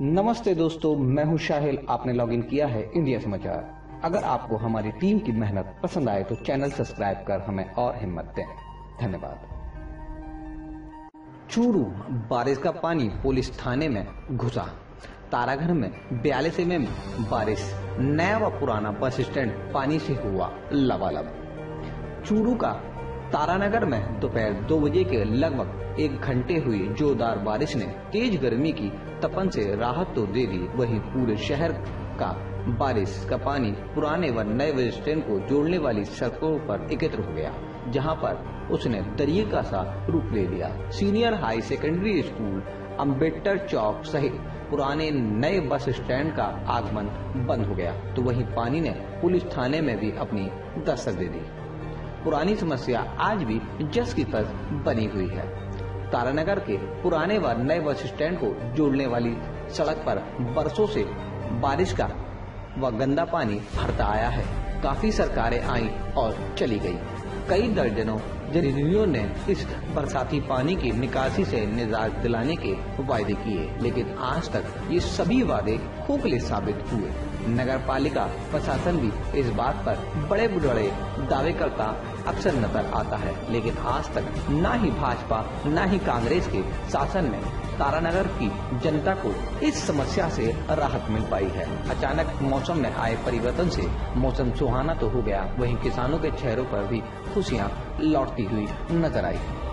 नमस्ते दोस्तों, मैं हूँ शाहिल। आपने लॉगिन किया है इंडिया समाचार। अगर आपको हमारी टीम की मेहनत पसंद आए तो चैनल सब्सक्राइब कर हमें और हिम्मत दें। धन्यवाद। चूरू, बारिश का पानी पुलिस थाने में घुसा। तारागढ़ में बयालीस एम बारिश। नया व पुराना बस स्टैंड पानी से हुआ लबालब। चूरू का तारानगर में दोपहर दो दो बजे के लगभग एक घंटे हुई जोरदार बारिश ने तेज गर्मी की तपन से राहत तो दे दी। वहीं पूरे शहर का बारिश का पानी पुराने व नए बस स्टैंड को जोड़ने वाली सड़कों पर एकत्र हो गया, जहाँ पर उसने दरिये का सा रूप ले लिया। Senior high secondary school Ambedkar Chowk सहित पुराने नए बस स्टैंड का आगमन बंद हो गया तो वहीं पानी ने पुलिस थाने में भी अपनी दस्तक दे दी। पुरानी समस्या आज भी जस की तस बनी हुई है। तारानगर के पुराने व नए बस स्टैंड को जोड़ने वाली सड़क पर बरसों से बारिश का व गंदा पानी भरता आया है। काफ़ी सरकारें आई और चली गई। कई दर्जनों जनप्रतिनिधियों ने इस बरसाती पानी की निकासी से निजात दिलाने के वायदे किए, लेकिन आज तक ये सभी वादे खोखले साबित हुए। नगर पालिका प्रशासन भी इस बात पर बड़े बड़े दावे करता अक्सर नज़र आता है, लेकिन आज तक न ही भाजपा, न ही कांग्रेस के शासन में तारानगर की जनता को इस समस्या से राहत मिल पाई है। अचानक मौसम में आए परिवर्तन से मौसम सुहाना तो हो गया, वहीं किसानों के चेहरों पर भी खुशियाँ लौटती हुई नज़र आई।